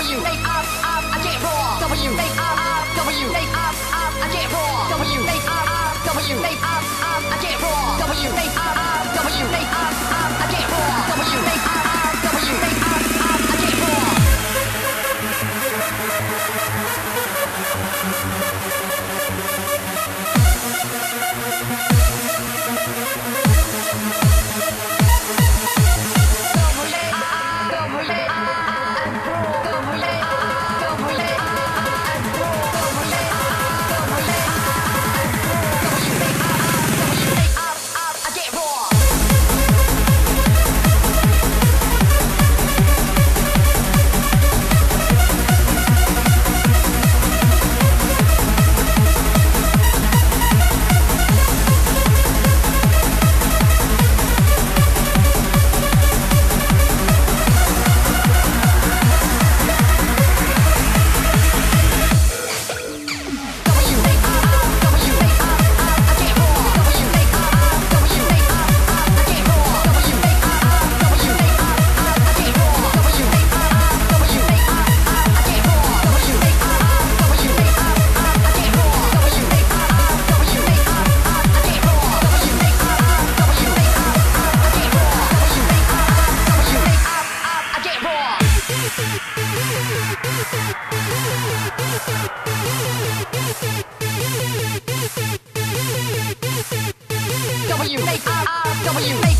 W. They up, up, I get raw. W. They up, up, W. They up, up. I W make up R W make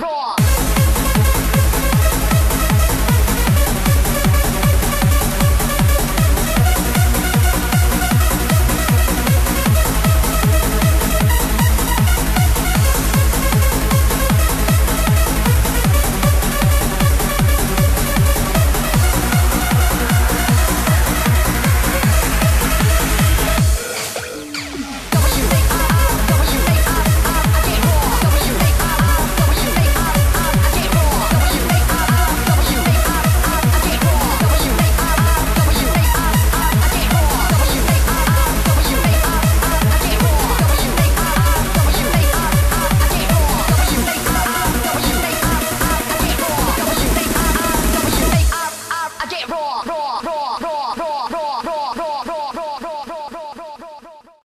raw.